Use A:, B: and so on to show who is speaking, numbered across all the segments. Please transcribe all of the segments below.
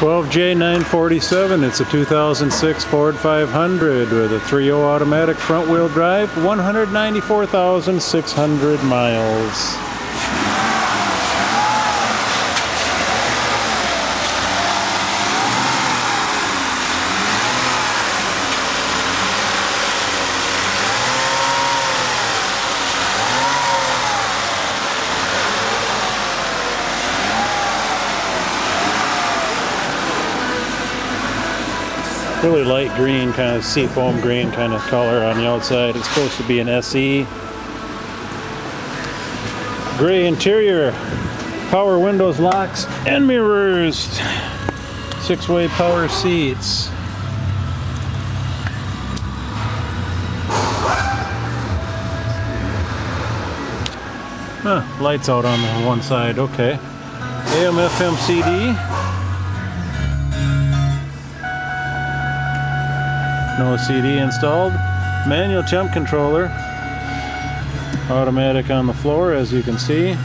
A: 12J947, it's a 2006 Ford 500 with a 3.0 automatic front wheel drive, 194,600 miles. Really light green, kind of seafoam green kind of color on the outside. It's supposed to be an SE. Gray interior, power windows, locks, and mirrors. Six-way power seats. Huh, lights out on the one side, okay. AM FM CD. No CD installed. Manual temp controller. Automatic on the floor as you can see.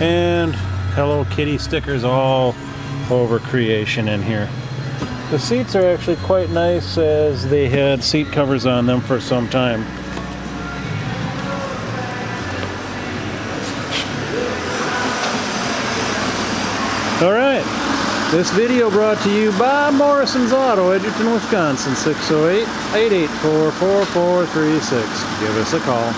A: And Hello Kitty stickers all over creation in here. The seats are actually quite nice as they had seat covers on them for some time. Alright, this video brought to you by Morrison's Auto, Edgerton, Wisconsin, 608-884-4436. Give us a call.